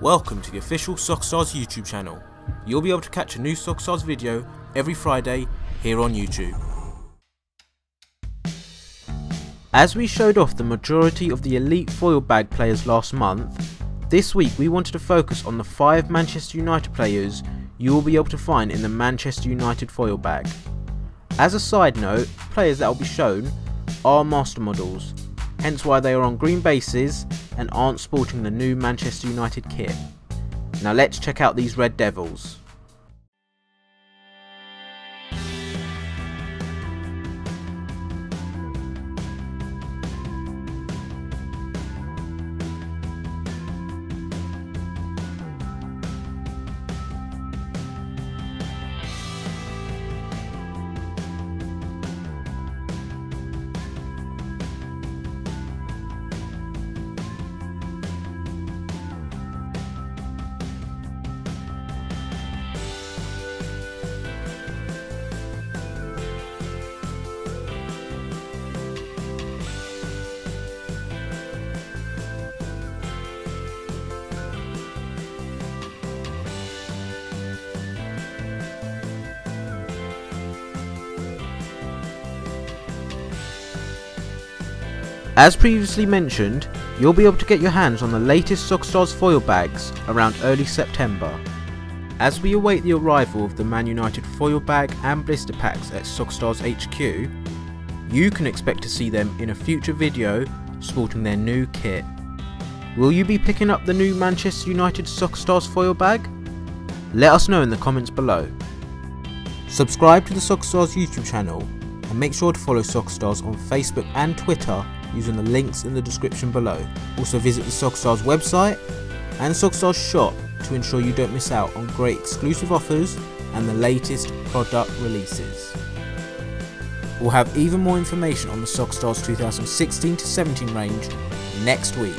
Welcome to the official SoccerStarz YouTube channel. You'll be able to catch a new SoccerStarz video every Friday here on YouTube. As we showed off the majority of the elite foil bag players last month, this week we wanted to focus on the 5 Manchester United players you will be able to find in the Manchester United foil bag. As a side note, players that will be shown are master models, hence why they are on green bases and aren't sporting the new Manchester United kit. Now let's check out these Red Devils. As previously mentioned, you'll be able to get your hands on the latest SoccerStarz foil bags around early September. As we await the arrival of the Man United foil bag and blister packs at SoccerStarz HQ, you can expect to see them in a future video sporting their new kit. Will you be picking up the new Manchester United SoccerStarz foil bag? Let us know in the comments below. Subscribe to the SoccerStarz YouTube channel and make sure to follow SoccerStarz on Facebook and Twitter using the links in the description below. Also visit the SoccerStarz website and SoccerStarz shop to ensure you don't miss out on great exclusive offers and the latest product releases. We'll have even more information on the SoccerStarz 2016 to 17 range next week.